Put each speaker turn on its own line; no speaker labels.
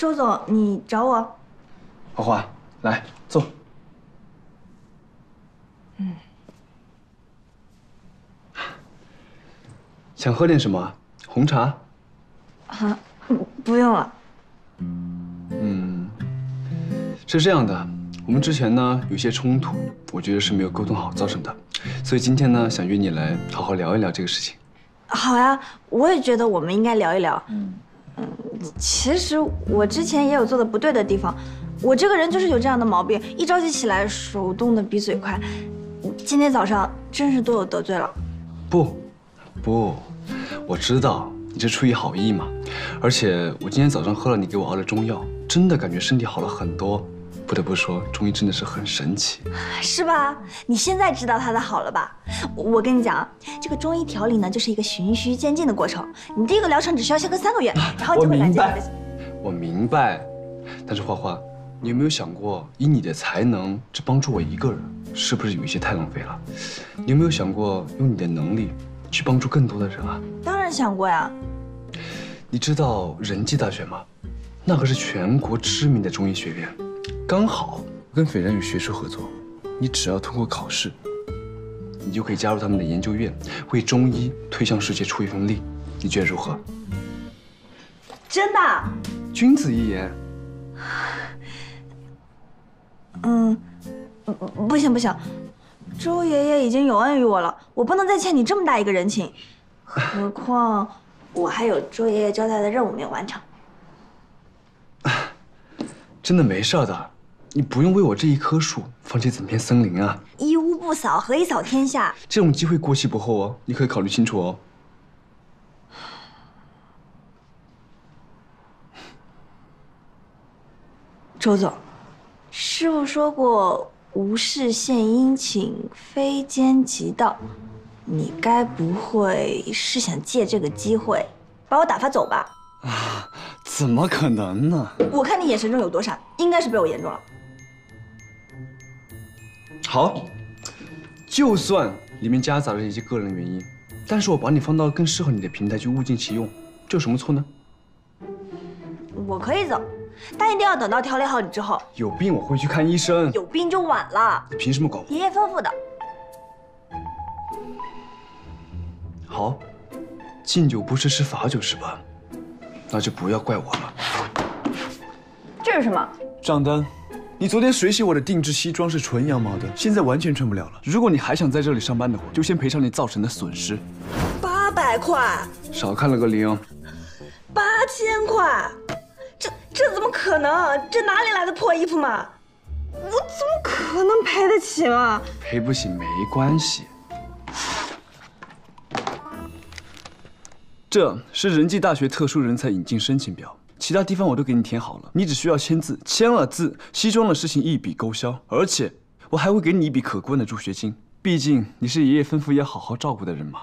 周总，你找我？
花花，来坐。嗯。想喝点什么？红茶？
啊，不用了。
嗯，是这样的，我们之前呢有些冲突，我觉得是没有沟通好造成的，所以今天呢想约你来好好聊一聊这个事情。
好呀，我也觉得我们应该聊一聊。嗯嗯，其实我之前也有做的不对的地方，我这个人就是有这样的毛病，一着急起来手动的比嘴快。今天早上真是多有得罪了。
不，不，我知道你这出于好意嘛，而且我今天早上喝了你给我熬的中药，真的感觉身体好了很多。不得不说，中医真的是很神奇，
是吧？你现在知道它的好了吧？我跟你讲，这个中医调理呢，就是一个循序渐进的过程。你第一个疗程只需要先喝三个月，然后你就会感觉。
我明白，但是花花，你有没有想过，以你的才能只帮助我一个人，是不是有一些太浪费了？你有没有想过用你的能力去帮助更多的人啊？
当然想过呀。
你知道仁济大学吗？那可是全国知名的中医学院。刚好跟斐然有学术合作，你只要通过考试，你就可以加入他们的研究院，为中医推向世界出一份力。你觉得如何？
真的？
君子一言。
嗯，不行不行，周爷爷已经有恩于我了，我不能再欠你这么大一个人情。何况我还有周爷爷交代的任务没有完成。
真的没事的。你不用为我这一棵树放弃整片森林啊！
一屋不扫，何以扫天下？
这种机会过期不候哦，你可以考虑清楚哦。
周总，师傅说过“无事献殷勤，非奸即盗”，你该不会是想借这个机会把我打发走吧？啊，
怎么可能呢？
我看你眼神中有躲闪，应该是被我言中了。
好，就算里面夹杂着一些个人原因，但是我把你放到更适合你的平台去物尽其用，这有什么错呢？
我可以走，但一定要等到调理好你之后。
有病我会去看医生。
有病就晚了。
你凭什么管
我？爷爷吩咐的。
好，敬酒不吃吃罚酒是吧？那就不要怪我了。
这是什么？
账单。你昨天水洗我的定制西装是纯羊毛的，现在完全穿不了了。如果你还想在这里上班的话，就先赔偿你造成的损失。
八百块，
少看了个零。
八千块，这这怎么可能？这哪里来的破衣服嘛？我怎么可能赔得起嘛？
赔不起没关系。这是人济大学特殊人才引进申请表。其他地方我都给你填好了，你只需要签字，签了字，西装的事情一笔勾销，而且我还会给你一笔可观的助学金，毕竟你是爷爷吩咐要好好照顾的人嘛。